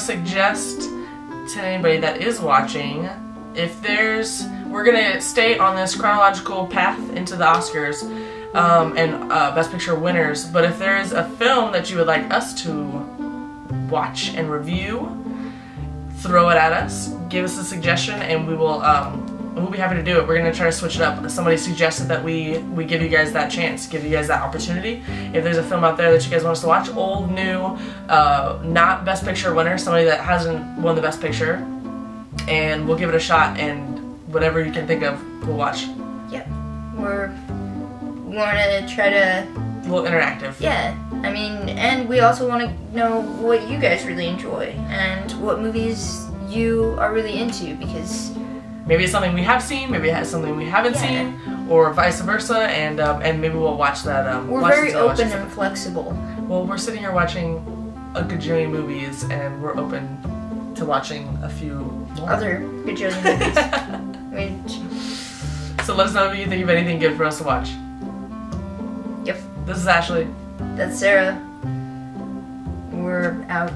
suggest to anybody that is watching if there's we're gonna stay on this chronological path into the Oscars um, and uh, Best Picture winners. But if there is a film that you would like us to watch and review, throw it at us. Give us a suggestion, and we will. Um, we'll be happy to do it. We're gonna try to switch it up. Somebody suggested that we we give you guys that chance, give you guys that opportunity. If there's a film out there that you guys want us to watch, old, new, uh, not Best Picture winner, somebody that hasn't won the Best Picture, and we'll give it a shot. And whatever you can think of, we'll watch. Yep. We're we want to try to A little interactive. yeah. I mean, and we also want to know what you guys really enjoy and what movies you are really into because Maybe it's something we have seen, maybe it's something we haven't Yeah. seen, or vice versa, and um, and maybe we'll watch that. Um, we're watch very open and flexible. Well, we're sitting here watching a gajillion movies, and we're open to watching a few more. Other gajillion movies. Mean, so let us know if you think of anything good for us to watch. yep. This is Ashley. That's Sarah. We're out.